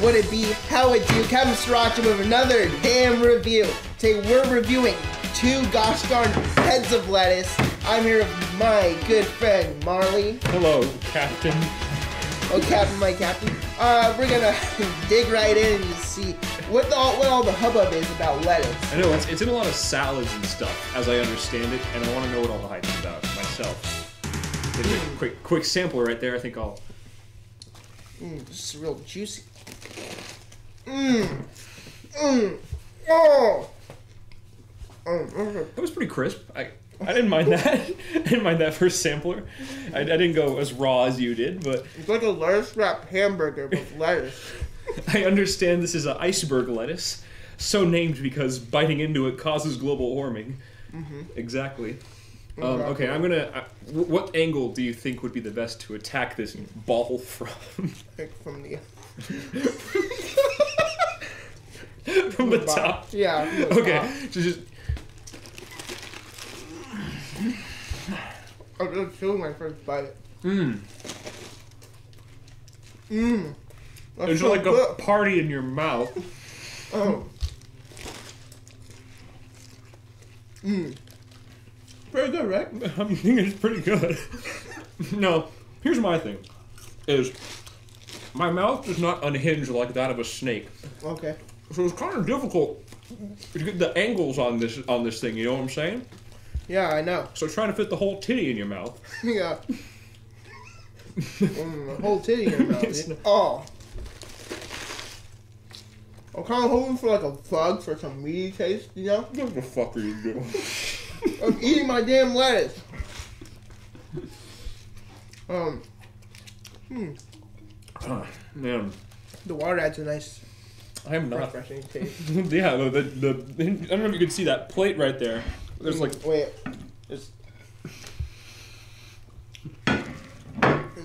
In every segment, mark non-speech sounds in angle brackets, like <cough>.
What it be, how it do, Captain Sriracha with another damn review. Today we're reviewing two gosh darn heads of lettuce. I'm here with my good friend Marley. Hello, Captain. Oh, Captain, my Captain. Uh, we're gonna <laughs> dig right in and see what the, what all the hubbub is about lettuce. I know it's, it's in a lot of salads and stuff, as I understand it, and I want to know what all the hype is about myself. A quick quick sampler right there. I think I'll. Mmm, this is real juicy. Mmm, mmm, oh. That was pretty crisp. I I didn't mind that. <laughs> I didn't mind that first sampler. I, I didn't go as raw as you did, but it's like a lettuce wrapped hamburger with lettuce. <laughs> I understand this is an iceberg lettuce, so named because biting into it causes global warming. Mm-hmm. Exactly. Um, okay, I'm gonna. Uh, wh- what angle do you think would be the best to attack this ball <laughs> from? Pick <laughs> from the from the bottom. top. Yeah. from the Okay, top. so just I'm just chewing my first bite. mmm. Mmm. That's It's so like a good. party in your mouth. Oh. Mmm. <laughs> Pretty good, right? <laughs> I think it's pretty good. no, here's my thing: is my mouth does not unhinge like that of a snake, Okay. so it's kind of difficult to get the angles on this on this thing. You know what I'm saying? Yeah, I know. So trying to fit the whole titty in your mouth. <laughs> Yeah. mm, whole titty in your mouth. <laughs> Not- Oh. I'm kind of hoping for like a bug for some meaty taste, you know? What the fuck are you doing? I'm eating my damn lettuce. Um, Ah, <sighs> Man, the water adds a nice I am not. refreshing taste. <laughs> yeah, the, the, the I don't know if you can see that plate right there. There's like wait, it's.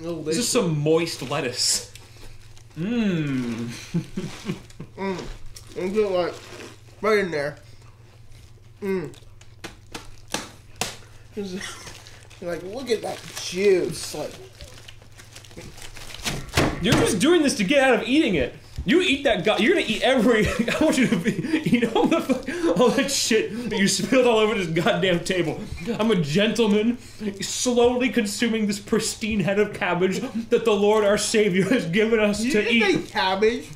this is some moist lettuce. <laughs> Mmm. mmm. Get like right in there. Mm. Like, look at that juice. Like, You're just doing this to get out of eating it. You eat that. Go- you're gonna eat every. <laughs> I want you to be, eat all the fuck- all that shit that you spilled all over this goddamn table. I'm a gentleman, slowly consuming this pristine head of cabbage that the Lord our Savior has given us you to eat. cabbage.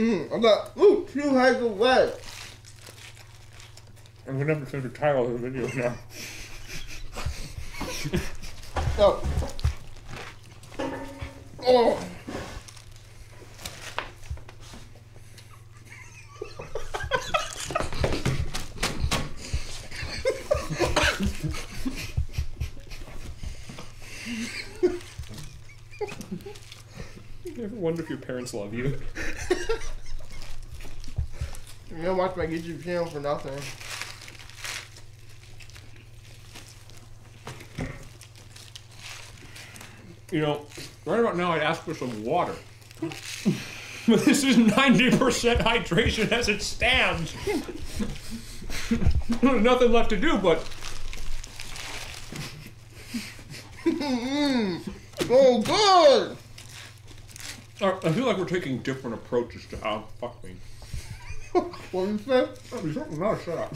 Mm, I got ooh two of lettuce. I'm gonna have to change the title of the video now. <laughs> <laughs> Oh. Oh. <laughs> You ever wonder if your parents love you? You don't watch my YouTube channel for nothing. You know, right about now I'd ask for some water. <laughs> but this is 90% hydration as it stands. There's <laughs> nothing left to do but <laughs> Oh, good! Uh, I feel like we're taking different approaches to how fuck fucking. What you say? There's something else that.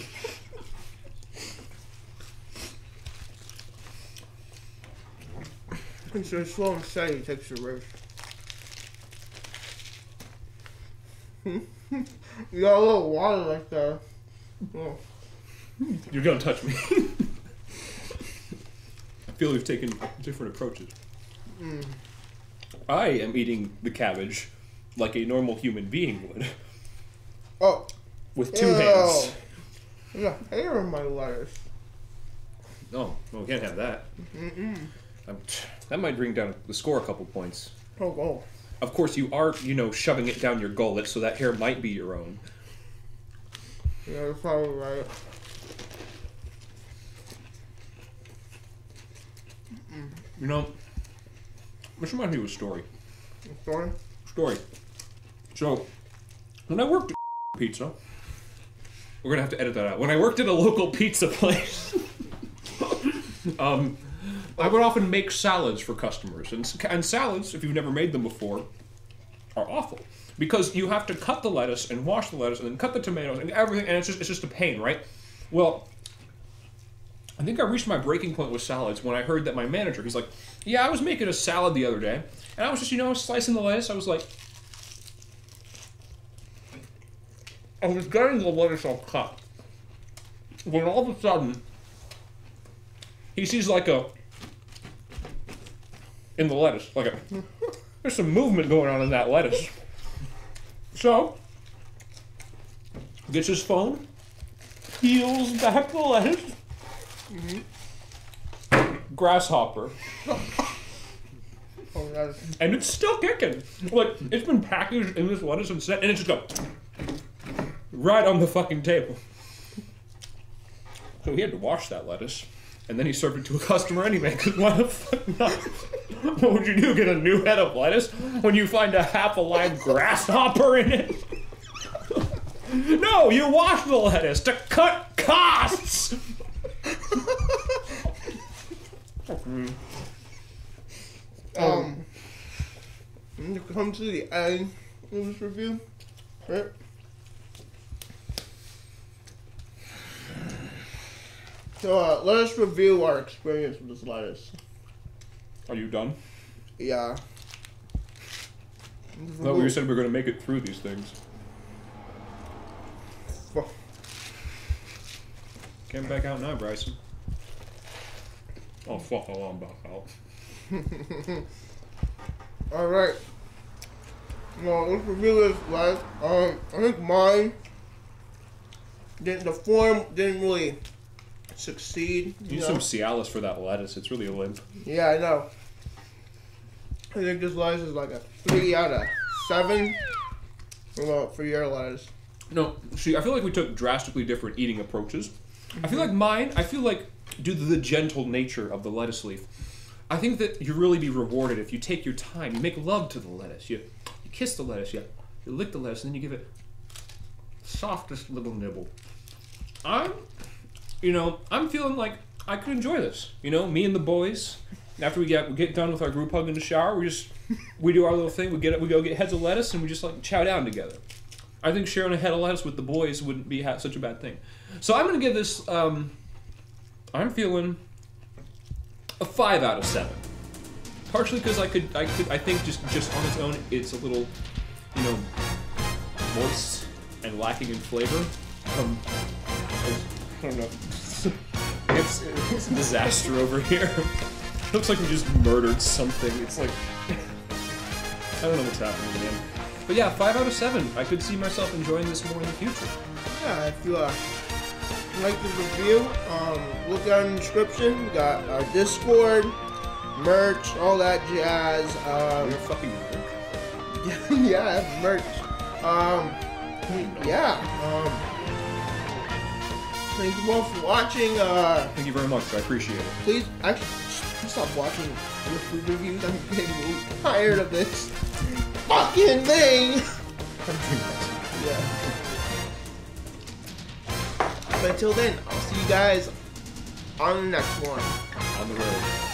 It's so slow and steady takes your roast. you got a little water like that. Oh. You're gonna touch me. I feel we've taken different approaches. Hmm. I am eating the cabbage like a normal human being would, oh, with two Ew. hands. there's a hair in my lettuce. No, no, we can't have that. Um, that might bring down the score a couple points. Oh. Of course, you are, you know, shoving it down your gullet, so that hair might be your own. Yeah, you're probably right. You know, this reminds me of a story. Sorry? Story. So, when I worked at Pizza, We're gonna have to edit that out. When I worked at a local pizza place, <laughs> um, I would often make salads for customers, and and salads, if you've never made them before, are awful because you have to cut the lettuce and wash the lettuce and then cut the tomatoes and everything, and it's just it's just a pain, right? Well, I think I reached my breaking point with salads when I heard that my manager, he's like, "Yeah, I was making a salad the other day, and I was just, you know, slicing the lettuce. I was like, I was getting the lettuce all cut, when all of a sudden, he sees like a in the lettuce, like a <laughs> there's some movement going on in that lettuce. So, gets his phone, peels back the lettuce, mm-hmm. grasshopper, <laughs> Oh, and it's still kicking. Like it's been packaged in this lettuce and set, and it just go right on the fucking table. So he had to wash that lettuce, and then he served it to a customer anyway. Because why the fuck not? What would you do? Get a new head of lettuce when you find a half alive grasshopper in it? no, you wash the lettuce to cut costs. um. you come to the end of this review, right? So uh, let us review our experience with this lettuce. Are you done? Yeah. I thought we said we are going to make it through these things. Well, Came back out now, Bryson. Oh fuck, oh, I'm back out. <laughs> All right. Well, let's review this lettuce. Um, I think mine. Didn't, the form didn't really succeed. Use know? some Cialis for that lettuce. It's really limp. Yeah, I know. I think this lettuce is like a three out of seven. Well, for your lettuce. No, see, I feel like we took drastically different eating approaches. I feel mm-hmm. like mine. I feel like due to the gentle nature of the lettuce leaf, I think that you really be rewarded if you take your time. You make love to the lettuce. You you kiss the lettuce. You you lick the lettuce, and then you give it softest little nibble. I'm, you know, I'm feeling like I could enjoy this. You know, me and the boys. After we get we get done with our group hug in the shower, we just we do our little thing. We get we go get heads of lettuce, and we just like chow down together. I think sharing a head of lettuce with the boys wouldn't be ha- such a bad thing. So I'm gonna give this. Um, I'm feeling a five out of seven. Partially because I could, I could, I think just just on its own, it's a little, you know, moist and lacking in flavor. Um, don't know. It's, it's a disaster over here. Looks like we just murdered something. It's like I don't know what's happening again. But yeah, five out of seven. I could see myself enjoying this more in the future. Yeah, if you uh, like the review, um, look down in the description. We got our Discord, merch, all that jazz. Um, You're fucking nerd. <laughs> yeah, merch. Um, yeah. Um, thank you all for watching. Uh, Thank you very much. I appreciate it. please, actually, stop watching the food reviews. I'm getting tired of this fucking thing. <laughs> Yeah. But until then, I'll see you guys on the next one. On the road.